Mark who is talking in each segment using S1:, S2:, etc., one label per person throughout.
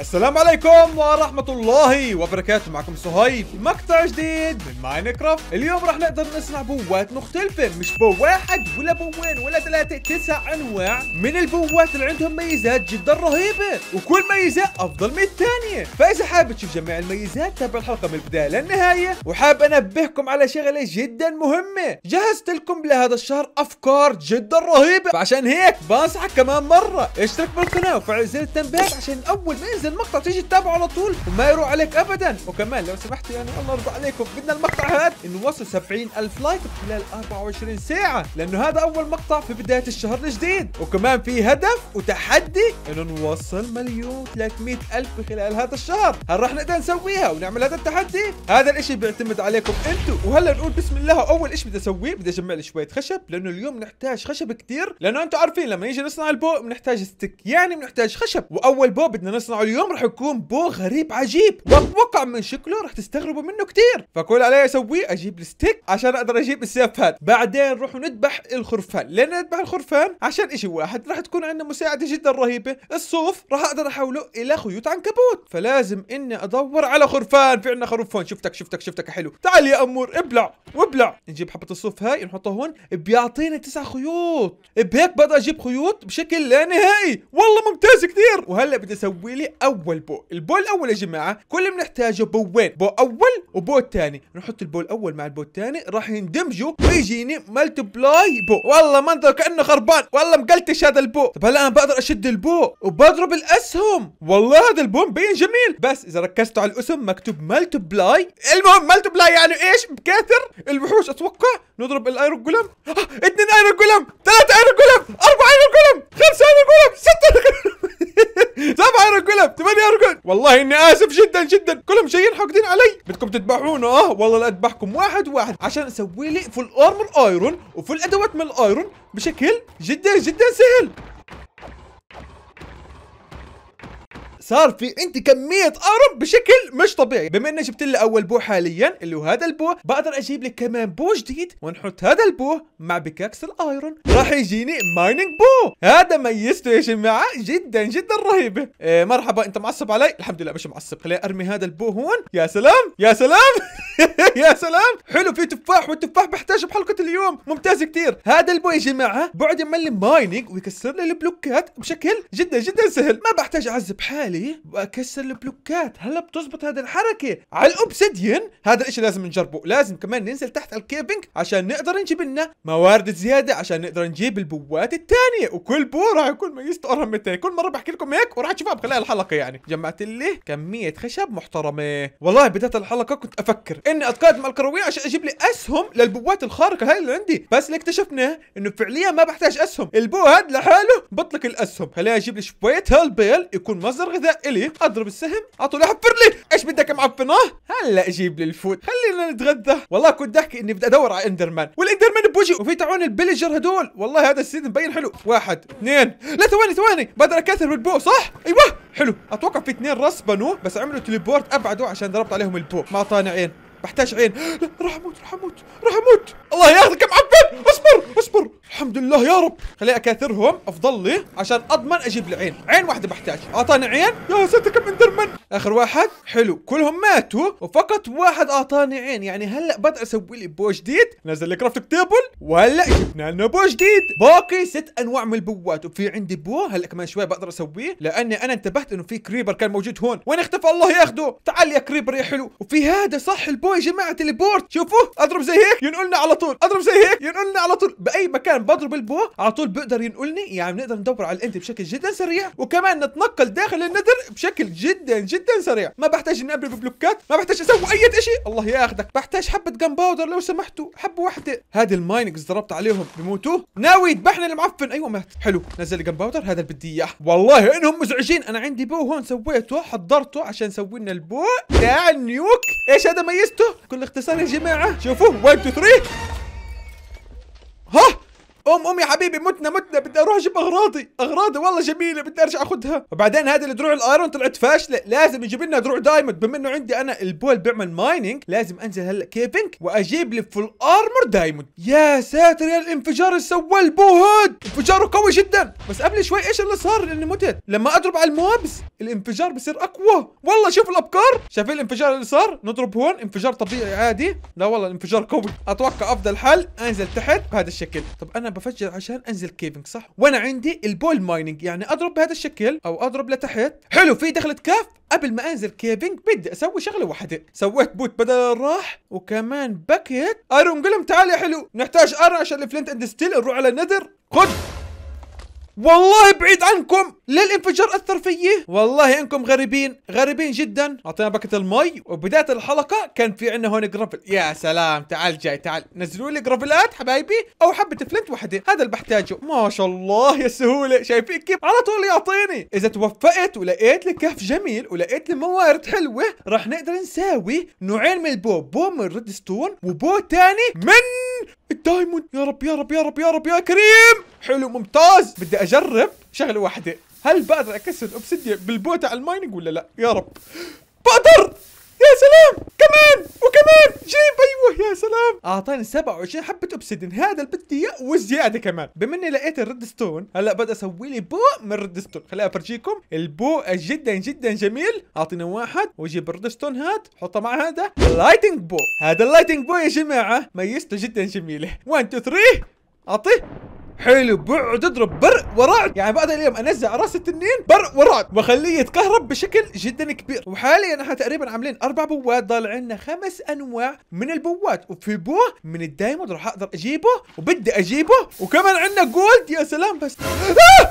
S1: السلام عليكم ورحمة الله وبركاته. معكم صهيب مقطع جديد من ماينكرافت اليوم راح نقدر نصنع bow ات مختلفة مش bow واحد ولا bow ين ولا ثلاثة تسع أنواع من ال bow ات اللي عندهم ميزات جدا رهيبة وكل ميزة أفضل من الثانية. فإذا حابب تشوف جميع الميزات تابع الحلقة من البداية للنهاية. وحاب أنبهكم على شغلة جدا مهمة. جهزت لكم لهذا الشهر أفكار جدا رهيبة. فعشان هيك بنصحك كمان مرة. اشترك بالقناة وفعل زر التنبيهات عشان أول ما ينزل مقطع تيجي تتابعه على طول وما يروح عليك ابدا. وكمان لو سمحت يعني الله يرضى عليكم بدنا المقطع هذا انه وصل 70 ألف like خلال 24 ساعة لأنه هذا أول مقطع في بداية الشهر الجديد. وكمان في هدف وتحدي إنه نوصل مليون 300 ألف خلال هذا الشهر. هل راح نقدر نسويها ونعمل هذا التحدي؟ هذا الإشي بيعتمد عليكم أنتم وهلأ نقول بسم الله أول إشي بدي أسويه بدي أجمع لي شوية خشب لأنه اليوم نحتاج خشب كثير لأنه أنتم عارفين لما نيجي نصنع ال bow بنحتاج stick يعني بنحتاج خشب. وأول bow بدنا نصنعه اليوم راح يكون bow غريب عجيب. وأتوقع من شكله راح تستغربوا منه كثير فكل علي اسويه أجيب ال stick عشان أقدر أجيب السيف هذا بعدين نروح نذبح الخرفان. لين نذبح الخرفان؟ عشان إشي واحد راح تكون عندنا مساعدة جدا رهيبة. الصوف راح أقدر أحوله إلى خيوط عنكبوت فلازم إني أدور على خرفان. في عندنا خرفان. شفتك شفتك شفتك. حلو. تعال يا أمور ابلع وابلع. نجيب حبة الصوف هاي نحطها هون. بيعطيني تسع خيوط. بهيك بقدر أجيب خيوط بشكل لا نهائي. والله ممتاز كثير وهلا بدي أسوي لي أول bow ال bow الأول يا جماعة كل اللي بنحتاجه bow ين. bow أول و bow الثاني نحط ال bow الأول مع ال bow الثاني راح يندمجوا ويجيني multiply bow والله منظر كأنه خربان. والله مقلتش هذا ال bow طب هلا أنا بقدر أشد ال bow وبضرب الأسهم. والله هذا ال bow مبين جميل. بس إذا ركزتوا على الاسم مكتوب multiply المهم multiply يعني إيش؟ بكاثر. الوحوش أتوقع. نضرب ال iron golem آه، اثنين iron golem ثلاثة iron golem أربعة iron golem خمسة iron golem ستة iron golem ثمانية iron golem والله إني آسف جدا جدا. كلهم جايين حاقدين علي. بدكم تذبحونا آه والله لا أذبحكم واحد واحد. عشان أسوي لي full armor iron و full أدوات من ال iron بشكل جدا جدا سهل. صار في عندي كمية iron بشكل مش طبيعي. بما إني جبت لي أول bow حاليا اللي هو هذا ال bow بقدر أجيب لي كمان bow جديد. ونحط هذا ال bow مع pickaxe ال iron. راح يجيني mining bow. هذا ميزته يا جماعة جدا جدا رهيبة إيه مرحبا أنت معصب علي؟ الحمد لله مش معصب. خليني أرمي هذا ال bow هون. يا سلام يا سلام يا سلام. حلو في تفاح والتفاح بحتاجه بحلقة اليوم. ممتاز كتير. هذا ال bow يا جماعة بقعد يعمل لي mining ويكسر لي البلوكات بشكل جدا جدا سهل. ما بحتاج أعذب حالي. وأكسر البلوكات. هلا بتزبط هذه الحركة. على ال obsidian هذا الإشي لازم نجربه. لازم كمان ننزل تحت ال caving عشان نقدر نجيب لنا موارد زيادة عشان نقدر نجيب البوات الثانية وكل bow راح يكون ميزته أرهب من الثاني كل مرة بحكي لكم هيك وراح تشوفوها بخلال الحلقة يعني. جمعت لي كمية خشب محترمة. والله بداية الحلقة كنت أفكر إني أتقايض مع القروية عشان أجيب لي أسهم للبوات الخارقة. هاي اللي عندي. بس اللي اكتشفناه إنه فعليا ما بحتاج أسهم. ال bow هاد لحاله بطلق الأسهم. خليني أجيب لي شوية hay bale يكون مصدر غذاء إلي أضرب السهم اعطوا لي حفر لي. إيش بدك يا معفن؟ آه هلا أجيب لي ال food خلينا نتغدى. والله كنت احكي إني بدي أدور على enderman. وال enderman بوجهي وفي تعون ال pillager هدول. والله هذا السيد مبين حلو. واحد اثنين. لا ثواني ثواني. بقدر اكاثر بال bow صح؟ أيوه. حلو. أتوقع في اثنين respawn وا بس عملوا teleport أبعدوا عشان ضربت عليهم ال bow. ما اعطاني عين. بحتاج عين. لا راح أموت راح أموت راح أموت. الله ياخذك يا معفن. اصبر اصبر. الحمد لله يا رب. خليني أكاثرهم أفضل لي عشان أضمن أجيب لي عين عين واحدة بحتاج. أعطاني عين؟ يا ساتر كم enderman آخر واحد. حلو. كلهم ماتوا وفقط واحد أعطاني عين. يعني هلأ بقدر أسوي لي bow جديد. نزل لي crafting table وهلأ جبنا لنا bow جديد. باقي ست أنواع من البوات. وفي عندي bow. هلأ كمان شوي بقدر أسويه. لأني أنا انتبهت إنه في creeper كان موجود هون. وين اختفى الله ياخده؟ تعال يا creeper يا حلو. وفي هذا صح ال bow يا جماعة teleport شوفوا أضرب زي هيك. ينقلنا على طول. أضرب زي هيك. ينقلنا على طول. بأي مكان بضرب ال bow على طول بيقدر ينقلني يعني بنقدر ندور على ال end بشكل جدا سريع وكمان نتنقل داخل ال nether بشكل جدا جدا سريع. ما بحتاج ابني ببلوكات ما بحتاج أسوي أي شيء الله ياخذك بحتاج حبة gunpowder لو سمحتوا حبة واحدة. هذه الماينكس ضربت عليهم بموتوا ناوي يذبحني المعفن. أيوه مات. حلو. نزل لي gunpowder هذا اللي بدي إياه. والله إنهم مزعجين. أنا عندي bow هون سويته حضرته عشان نسوي لنا ال bow. تاع ال nuke إيش هذا ميزته؟ كل اختصار يا جماعة. شوفوا 1 2 3 ها! أم أم يا حبيبي متنا متنا بدي أروح أجيب أغراضي. أغراضي والله جميلة بدي أرجع أخذها. وبعدين هذه الدروع ال iron طلعت فاشلة. لازم يجيب لنا دروع diamond. بما إنه عندي أنا ال bow اللي بيعمل mining لازم أنزل هلأ caving وأجيب لي full armor diamond. يا ساتر يا الانفجار اللي سواه ال bow هاد انفجاره قوي جدا. بس قبل شوي إيش اللي صار؟ لاني متت. لما أضرب على ال mobs الانفجار بصير أقوى. والله شوف الأبكار. شايفين الانفجار اللي صار؟ نضرب هون. انفجار طبيعي عادي. لا والله الانفجار قوي. أتوقع أفضل حل. أنزل تحت بهذا الشكل. طب أنا بفجر عشان أنزل caving صح؟ وأنا عندي ال bow ال mining يعني أضرب بهذا الشكل أو أضرب لتحت. حلو في دخلت cave. قبل ما أنزل caving بدي أسوي شغلة واحدة. سويت bow بدل اللي راح وكمان بكيت iron golem تعال يا حلو. نحتاج iron عشان ال flint and steel نروح على ال nether خد والله بعيد عنكم. ليه الانفجار أثر فيي؟ والله إنكم غريبين غريبين جدا. أعطينا bucket المي وبداية الحلقة كان في عندنا هون gravel. يا سلام تعال جاي تعال. نزلوا لي جرافلات حبايبي أو حبة flint وحدة. هذا اللي بحتاجه. ما شاء الله يا سهولة. شايفين كيف؟ على طول يعطيني إذا توفقت ولقيت لي كهف جميل ولقيت لي موارد حلوة راح نقدر نساوي نوعين من ال bow. bow من redstone و bow تاني من ال diamond. يا رب يا رب يا رب يا رب يا كريم. حلو ممتاز. بدي أجرب. شغلة واحدة. هل بقدر أكسر ال obsidian بال bow تاع ال mining ولا لا؟ يا رب. بقدر! يا سلام! كمان! وكمان! جيب! أيوه يا سلام! أعطاني 27 حبة obsidian هذا اللي بدي إياه والزياده كمان. بما إني لقيت ال redstone هلا بدي أسوي لي bow من ال redstone خليني أفرجيكم. ال bow جدا جدا جميل. اعطينا واحد وأجيب ال redstone هات. حطه مع هذا. lightning bow هذا ال lightning bow يا جماعة ميزته جدا جميلة. 1 2 3 أعطيه. حلو بقعد اضرب برق ورعد يعني بعد اليوم انزع راس التنين برق ورعد واخليه يتكهرب بشكل جدا كبير. وحاليا إحنا تقريبا عاملين أربع بوات ضال عندنا خمس أنواع من البوات وفي bow من ال diamond راح أقدر أجيبه وبدي أجيبه. وكمان عندنا gold يا سلام بس آه!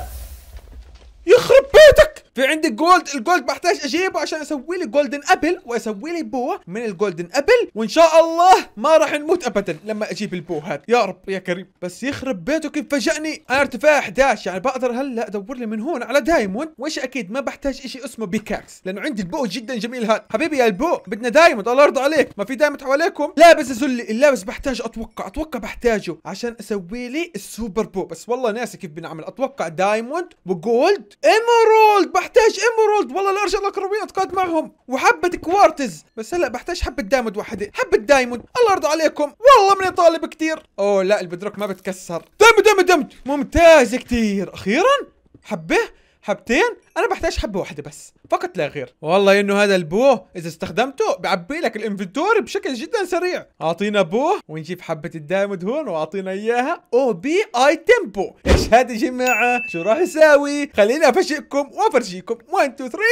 S1: يخرب بيتك في عندي gold ال gold بحتاج أجيبه عشان أسوي لي golden apple وأسوي لي bow من ال golden apple وإن شاء الله ما راح نموت ابدا لما أجيب ال bow هذا يا رب يا كريم. بس يخرب بيته كيف فاجئني أنا ارتفاع 11 يعني بقدر هلأ أدور لي من هون على diamond وشي أكيد ما بحتاج شيء اسمه pickaxe لأنه عندي ال bow جدا جميل هذا. حبيبي يا ال bow بدنا diamond الله يرضى عليك. ما في diamond حواليكم. لا بس زلي ال lapis بحتاج أتوقع أتوقع بحتاجه عشان أسوي لي ال super bow بس والله ناسي كيف بنعمل. أتوقع diamond و gold emerald بحتاج emerald والله الارجل الاقربين اتقاد معهم. وحبة كوارتز. بس هلا بحتاج حبة diamond واحدة. حبة diamond. الله يرضى عليكم. والله ماني طالب كثير أوه لا ال bedrock ما بتكسر. diamond diamond diamond. ممتاز كثير أخيرا؟ حبة؟ حبتين؟ أنا بحتاج حبة واحدة بس فقط لا غير. والله إنه هذا ال bow إذا استخدمته بعبي لك ال inventory بشكل جدا سريع. أعطينا bow ونجيب حبة ال diamond هون وأعطينا إياها. OP item bow إيش هذا يا جماعة؟ شو راح يساوي؟ خليني افاجئكم وافرجيكم 1 2 3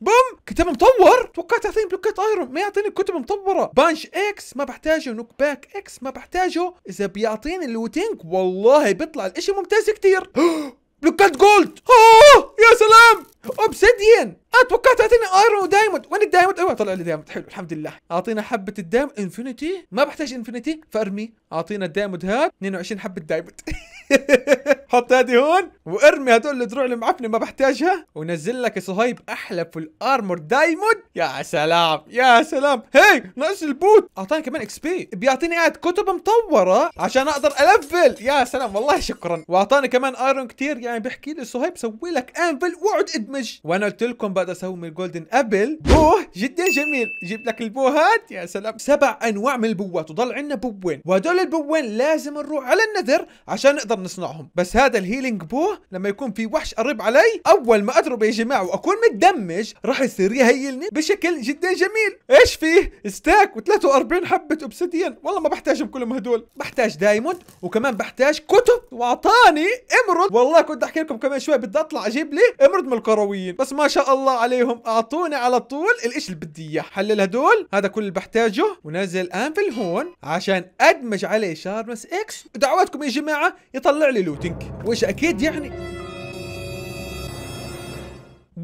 S1: بوم! كتاب مطور! توقعت يعطيني بلوكات iron. ما يعطيني كتب مطورة. punch X ما بحتاجه. knockback X ما بحتاجه. إذا بيعطيني ال looting والله بيطلع الإشي ممتاز كتير. بلوكات gold. أوه يا سلام. obsidian. آه توقعت اعطيني iron و diamond. وين ال diamond؟ أيوه طلع لي diamond. حلو الحمد لله. أعطينا حبة ال diamond. infinity. ما بحتاج infinity. فأرمي. أعطينا ال diamond هاد 22 حبة diamond. حط هذه هون وارمي هدول الدروع المعفنه ما بحتاجها ونزل لك يا صهيب أحلى full armor diamond. يا سلام يا سلام. هي ناقص ال boot. أعطاني كمان XP. بيعطيني قاعد كتب مطورة عشان أقدر ألفل. يا سلام والله شكرا. وأعطاني كمان iron كتير يعني بيحكي لي صهيب سوي لك anvil وأقعد أدمج. وأنا قلت لكم بقدر أسوي من ال golden apple bow جدا جميل. جيب لك البوهات. يا سلام. سبع أنواع من البوات وضل عندنا بوين. وهدول البوين لازم نروح على ال nether عشان نقدر نصنعهم. بس هذا ال healing bow لما يكون في وحش قريب علي أول ما أضرب يا جماعة وأكون متدمج راح يصير يهيلني بشكل جدا جميل. إيش فيه؟ stack و43 حبة obsidian والله ما بحتاجهم كلهم هدول. بحتاج diamond وكمان بحتاج كتب. وأعطاني emerald والله كنت أحكي لكم كمان شوي بدي أطلع أجيب لي emerald من القرويين. بس ما شاء الله عليهم. أعطوني على طول الاشي اللي بدي إياه. حلل هدول. هذا كل اللي بحتاجه. ونزل anvil هون عشان أدمج عليه sharpness X ودعواتكم يا جماعة يطلع لي looting وشي أكيد يعني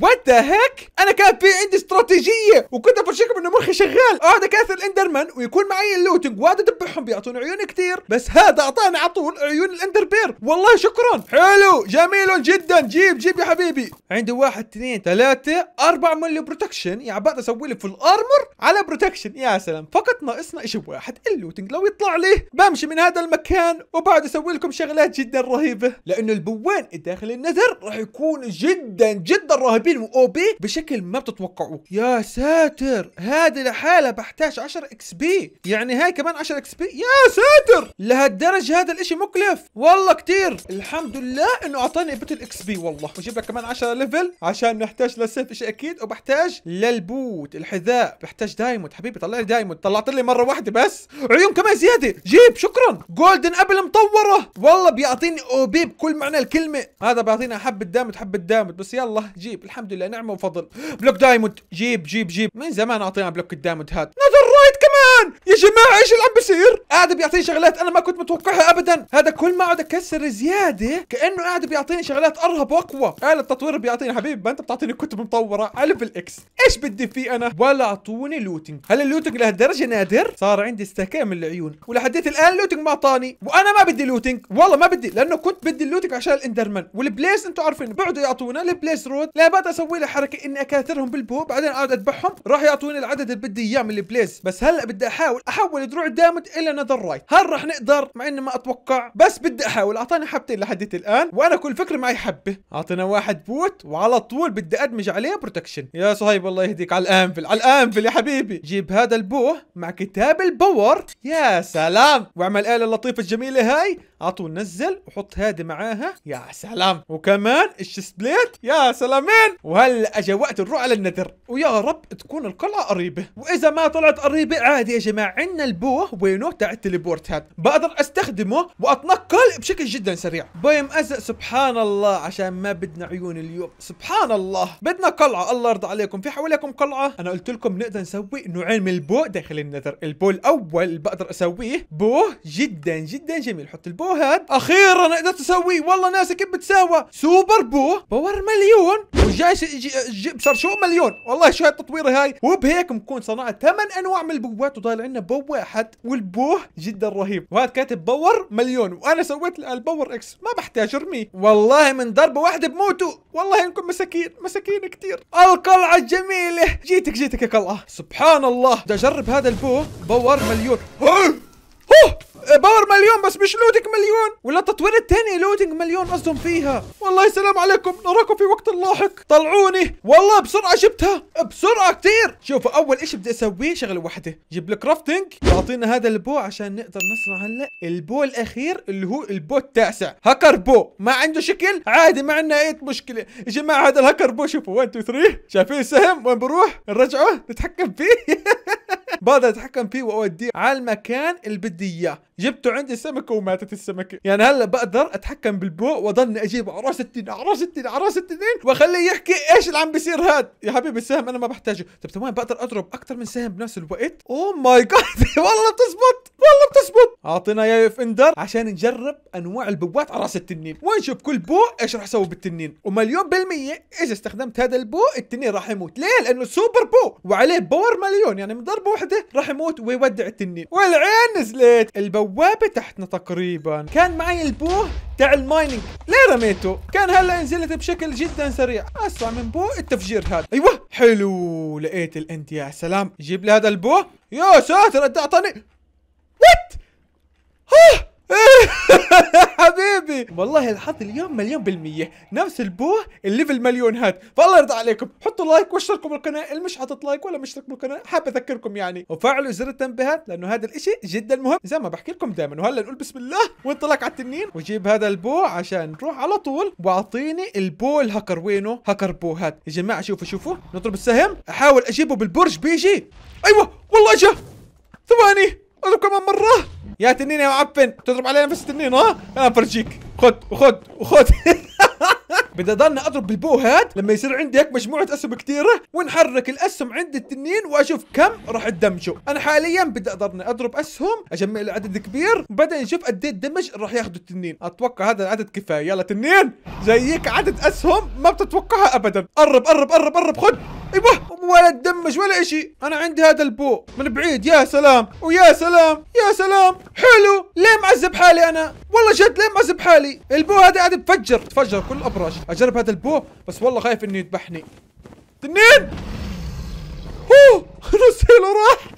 S1: وات هيك أنا كان في عندي استراتيجية وكنت افرجيكم إنه مخي شغال. اقعد اكاثر ال enderman ويكون معي ال looting واقعد ادبحهم بيعطوني عيون كثير بس هذا أعطاني على طول عيون ال ender pearl والله شكرا. حلو جميل جدا. جيب جيب يا حبيبي. عندي واحد اثنين ثلاثة أربع ملي protection يعني بقدر أسوي لي full armor على protection يا سلام. فقط ناقصنا شيء واحد ال looting. لو يطلع لي بمشي من هذا المكان وبعد أسوي لكم شغلات جدا رهيبة. لأنه البوان داخل ال nether راح يكون جدا جدا رهيبين و OP بشكل ما بتتوقعوه. يا ساتر! هذه لحالها بحتاج 10 XP. يعني هاي كمان 10 XP؟ يا ساتر! لهالدرجة هذا الإشي مكلف. والله كتير! الحمد لله إنه أعطاني bottle XP والله. وجيب لك كمان 10 level عشان نحتاج للسيف شيء أكيد وبحتاج لل boot الحذاء. بحتاج diamond. حبيبي طلع لي diamond. طلعت لي مرة واحدة بس. عيون كمان زيادة. جيب شكرا. golden apple مطورة. والله بيعطيني OP بكل معنى الكلمة. هذا بيعطينا حبه diamond حبه diamond بس يلا جيب. الحمد لله نعمة وفضل. block diamond جيب جيب جيب. من زمان أعطينا block ال diamond netherite كمان يا جماعة إيش اللي عم بيصير؟ قاعد بيعطيني شغلات أنا ما كنت متوقعها ابدا. هذا كل ما أقعد أكسر زيادة كأنه قاعد بيعطيني شغلات أرهب وأقوى. قال التطوير بيعطيني حبيبي ما أنت بتعطيني كتب مطورة. على level X إيش بدي فيه أنا؟ ولا أعطوني looting هل ال looting لهالدرجة نادر؟ صار عندي stack من العيون. ولحديت الآن looting ما أعطاني. وأنا ما بدي looting والله ما بدي لأنه كنت بدي ال looting عشان ال enderman. وال blaze أنتم عارفين بعدوا يعطونا ال blaze rod. لا بقدر أسوي لي حركة إني أكاثرهم بال bow بعدين أقعد أذبحهم. راح يعطوني العدد اللي بدي إياه من ال blaze. بس هلا بدي أحاول. احول دروع ال diamond إلى netherite هل راح نقدر؟ مع إني ما أتوقع. بس بدي أحاول. أعطاني حبتين لحديت الآن. وأنا كل فكرة معي حبة. أعطينا واحد boot وعلى طول بدي أدمج عليه protection يا صهيب الله يهديك. على ال anvil. على ال anvil يا حبيبي. جيب هذا ال bow مع كتاب ال power. يا سلام. واعمل الاله اللطيفه الجميله هاي. اعطوا نزل وحط هذه معاها. يا سلام. وكمان ال chestplate يا سلامين. وهلا اجى وقت نروح على ال nether. ويا رب تكون القلعة قريبة. وإذا ما طلعت قريبة يا جماعة عندنا ال bow وينه تاع ال teleport هذا. بقدر أستخدمه وأتنقل بشكل جدا سريع. بايم ازق سبحان الله عشان ما بدنا عيون اليوم. سبحان الله. بدنا قلعة. الله يرضى عليكم. في حواليكم قلعة. أنا قلت لكم نقدر نسوي نوعين من ال bow داخل ال nether ال bow الأول اللي بقدر أسويه. bow جدا جدا جميل. حط ال bow هاد أخيرا قدرت أسويه. والله ناسي كيف بتساوى. super bow power مليون. وجاي صار شو مليون؟ والله شو هالتطويره هاي. وبهيك بنكون صنعت ثمان أنواع من ال bowات وضايل عندنا bow واحد وال bow جدا رهيب. وهذا كاتب power مليون وأنا سويت ال power x. ما بحتاج ارميه والله من ضربة واحدة بموتوا والله إنكم مساكين مساكين كثير القلعة الجميلة. جيتك جيتك يا قلعة. سبحان الله. بدي أجرب هذا ال bow power مليون. power مليون بس مش looting مليون! ولا التطوير الثاني looting مليون قصدهم فيها! والله سلام عليكم! نراكم في وقت لاحق! طلعوني! والله بسرعة جبتها بسرعة كثير شوفوا أول إشي بدي أسويه شغلة واحدة! جيب ال crafting يعطينا هذا ال bow عشان نقدر نصنع هلأ ال bow الأخير اللي هو ال bow التاسع! hacker bow! ما عنده شكل؟ عادي ما عندنا أي مشكلة! يا جماعة هذا ال hacker bow شوفوا! 1 2 3 شايفين السهم؟ وين بروح؟ نرجعه؟ نتحكم فيه! بقدر أتحكم فيه وأوديه على المكان اللي بدي إياه. جبته عندي سمكة وماتت السمكة. يعني هلا بقدر أتحكم بال bow وأضلني أجيب على راس التنين على راس التنين وأخليه يحكي إيش اللي عم بيصير هاد. يا حبيبي السهم أنا ما بحتاجه. طب تمام بقدر أضرب أكثر من سهم بنفس الوقت؟ oh my god والله بتزبط والله بتزبط. أعطينا اياه في ender عشان نجرب أنواع ال bowات على راس التنين ونشوف كل bow إيش راح أسوي بالتنين؟ ومليون بالمية إذا استخدمت هذا ال bow التنين راح يموت. ليه؟ لأنه super bow وعليه power مليون. يعني من ضربه واحدة راح يموت ويودع التنين. والعين نزلت. البوابه تحتنا تقريبا. كان معي ال bow تاع ال mining ليه رميته. كان هلا نزلت بشكل جدا سريع. أسرع من bow التفجير هذا. أيوه. حلو. لقيت ال end يا سلام. جيب لي هذا ال bow يا ساتر أنت أعطاني. what حبيبي. والله الحظ اليوم مليون بالمية نفس ال bow ال level مليون هاد فالله يرضى عليكم حطوا لايك واشتركوا بالقناة اللي مش حاطط لايك ولا مشترك بالقناة حاب أذكركم يعني. وفعلوا زر التنبيهات لأنه هذا الإشي جدا مهم. زي ما بحكي لكم دائما وهلأ نقول بسم الله وانطلق على التنين. وجيب هذا ال bow عشان نروح على طول وأعطيني ال bow ال hacker وينه؟ hacker bow هاد يا جماعة شوفوا شوفوا. نضرب السهم. أحاول أجيبه بالبرج بيجي. أيوه والله جا ثواني. اضرب كمان مرة؟ يا تنين يا معفن تضرب علي نفس التنين ها؟ أنا بفرجيك خد وخد وخد بدي أضلني أضرب بالبو هاد لما يصير عندي هيك مجموعة أسهم كثيره ونحرك الأسهم عند التنين وأشوف كم راح تدمجوا. أنا حاليا بدي أضلني أضرب أسهم أجمع لي عدد كبير وبعدين نشوف قد إيه دمج راح ياخذوا التنين. أتوقع هذا العدد كفاية. يلا تنين جايك عدد أسهم ما بتتوقعها ابدا. قرب قرب قرب قرب خذ أيوه ولا ت damage ولا إشي. أنا عندي هذا ال bow. من بعيد. يا سلام. ويا سلام. يا سلام. حلو. ليه معذب حالي أنا؟ والله جد ليه معذب حالي؟ ال bow هذا قاعد بفجر. تفجر كل الابراج أجرب هذا ال bow بس والله خايف إنه يذبحني. تنين! هو! هيلو راح!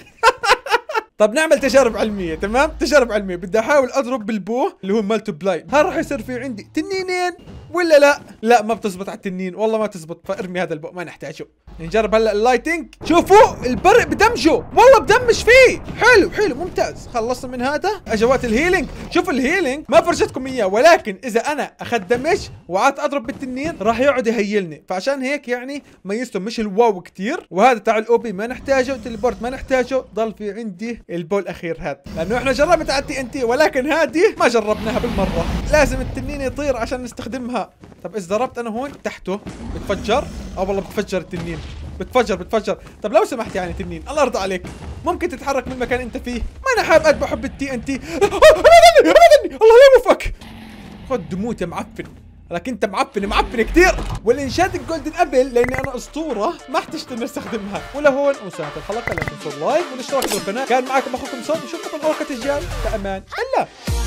S1: طب نعمل تجارب علمية تمام؟ تجارب علمية. بدي أحاول أضرب بال bow اللي هو multiply هل راح يصير في عندي تنينين؟ ولا لا؟ لا ما بتزبط على التنين. والله ما تزبط. فارمي هذا ال bow ما نحتاجه. نجرب هلا ال lightning. شوفوا البرق ب damageه. والله ب damage فيه. حلو حلو ممتاز. خلصنا من هذا. اجوات ال healing. شوفوا ال healing. ما فرجتكم إياه ولكن إذا أنا اخذت damage وقعدت أضرب بالتنين راح يقعد ي healني. فعشان هيك يعني ميزته مش ال wow كتير. وهذا تاع الاوبي ما نحتاجه teleport ما نحتاجه. ضل في عندي ال bow الأخير هذا. لأنه إحنا جربنا على ال TNT ولكن هذه ما جربناها بالمرة. لازم التنين يطير عشان نستخدمها. طب إذا ضربت أنا هون تحته بتفجر؟ آه والله بتفجر التنين. بتفجر بتفجر. طب لو سمحت يعني تنين الله يرضى عليك. ممكن تتحرك من المكان أنت فيه. ما أنا حابب قد بحب التي ان تي الله يوفقك خد دموت يا معفن. لكن أنت معفن معفن كثير والإنشاد الجولدن ابل لأني أنا أسطورة ما احتجت أستخدمها. ولهون وساعة الحلقة. لا تنسوا اللايك والاشتراك بالقناه كان معكم أخوكم صوت. نشوفكم بالحلقة الجاية. بامان الله.